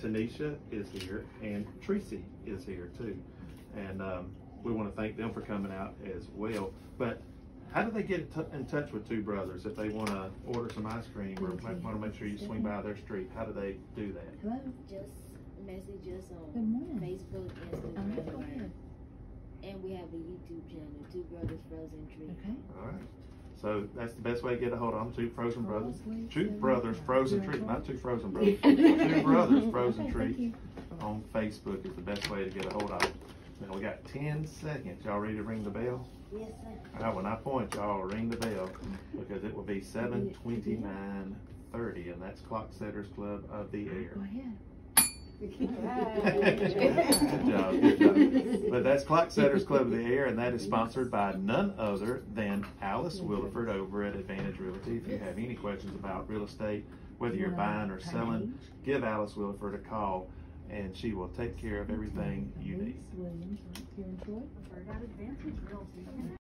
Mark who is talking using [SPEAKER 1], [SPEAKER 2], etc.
[SPEAKER 1] Tanisha is here and Tracy is here too. And um, we want to thank them for coming out as well. But how do they get in touch with Two Brothers if they want to order some ice cream or want to make sure you swing by their street? How do they do that?
[SPEAKER 2] Hello,
[SPEAKER 3] Just message us on. Facebook,
[SPEAKER 2] All right,
[SPEAKER 3] Instagram,
[SPEAKER 2] ahead.
[SPEAKER 3] and we have a YouTube channel, Two Brothers Frozen Tree.
[SPEAKER 2] Okay.
[SPEAKER 1] All right. So that's the best way to get a hold of them. Two Frozen Brothers. Two Brothers Frozen Treat, not Two Frozen Brothers. Two Brothers Frozen Treat on Facebook is the best way to get a hold of them. Now we got ten seconds. Y'all ready to ring the bell?
[SPEAKER 3] Yes, sir.
[SPEAKER 1] All right, when I point, y'all ring the bell because it will be seven twenty-nine thirty, and that's Clock Setters Club of the Air.
[SPEAKER 2] Go ahead.
[SPEAKER 1] Good job, good job. But that's Clock Setters Club of the Air, and that is sponsored by none other than Alice Williford over at Advantage Realty. If you have any questions about real estate, whether you're buying or selling, give Alice Williford a call, and she will take care of everything you need.